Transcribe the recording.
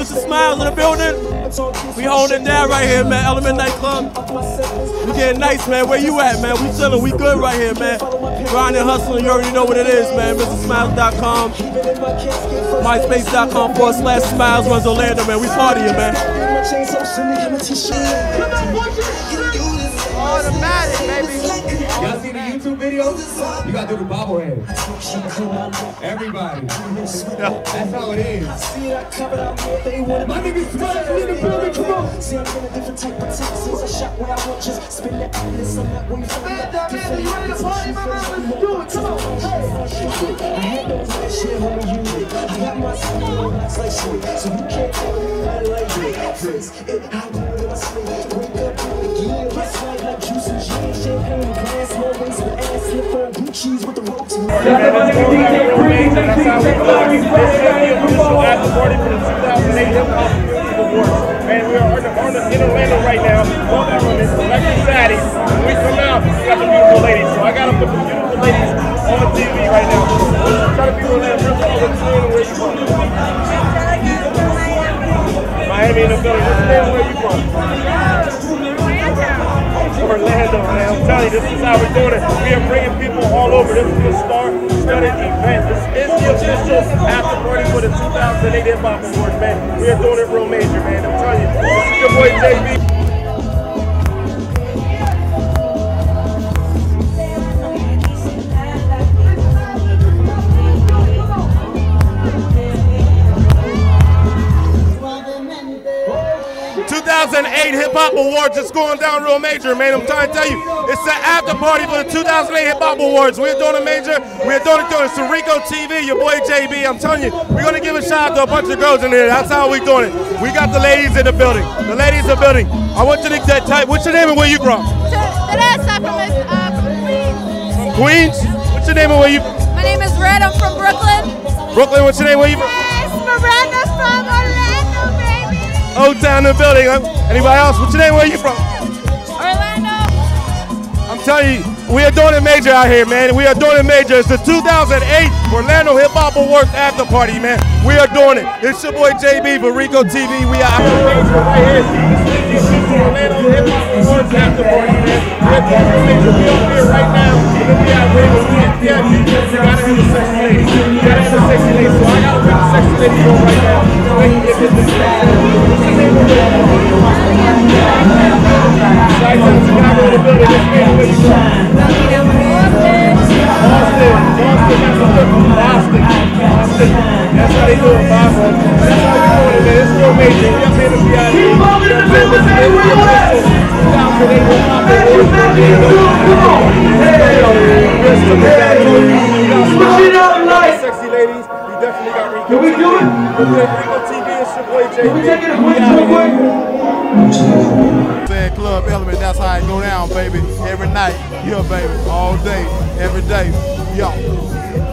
Mr. Smilez in the building. We holding down right here, man. Element Nightclub. We getting nice, man. Where you at, man? We chilling. We good right here, man. Grinding, hustling. You already know what it is, man. MrSmilez.com. MySpace.com forward slash Smilez runs Orlando, man. We partying, man. Automatic, baby. Y'all see the YouTube videos? You gotta do the bobblehead. Everybody. That's how it is. My nigga Smilez in the building, come on. See, I'm in a different type of Texas. A shot where I won't just spin that ass. I'm not waiting for that. Amanda, you ready to party, my man? Let's do it. Come on. Hey. I had no that shit on the unit. I got my son on locks like shit. So you can't tell me I like it. And. Slip on Gucci's with the party for the 2008 Hip Hop Music Awards. Man, we are on the, in Orlando right now. On that one is Electric Zaddy. When we come out, we got the beautiful ladies. Miami in the building. And where you from? Orlando, man. I'm telling you, this is how we're doing it. We are bringing people all over. This is a star-studded event. This is the official after party for the 2008 Hip Hop Awards, man. We are doing it real major, man. I'm telling you, this is your boy JB. 2008 Hip Hop Awards is going down real major, man. I'm trying to tell you, it's the after party for the 2008 Hip Hop Awards. We're doing a major. We're doing it through Sarico TV, your boy JB. I'm telling you, we're gonna give a shout out to a bunch of girls in here. That's how we doing it. We got the ladies in the building. The ladies in the building. I want you to that type. What's your name and where you from? Teresa from uh, Queens. Queens. What's your name and where you? My name is Red. I'm from Brooklyn. Brooklyn. What's your name? Where you from? Yes, Miranda from baby. O Town in the building. Um, anybody else? What's your name? Where are you from? Orlando. I'm telling you, we are doing it major out here, man. We are doing it major. It's the 2008 Orlando Hip Hop Awards after party, man. We are doing it. It's your boy JB for Rico TV. We are out here major right here. The name of the Side to Chicago in the building. This man, where you from? Boston. Boston. That's a good one. Boston. Boston. That's how they do it, Boston. That's how we doing it, man. It's real major. We up here in the VIP. You know what I'm saying? This is the official 2008 Hip Hop Awards. Let's look at that. Push it up, like. Sexy ladies. You definitely got Rico Can we do it? Rico TV. It's your boy JB. Can we take it a quick, We real quick? Fan Club Element, that's how it go down, baby. Every night, yeah, baby, all day, every day. Yo.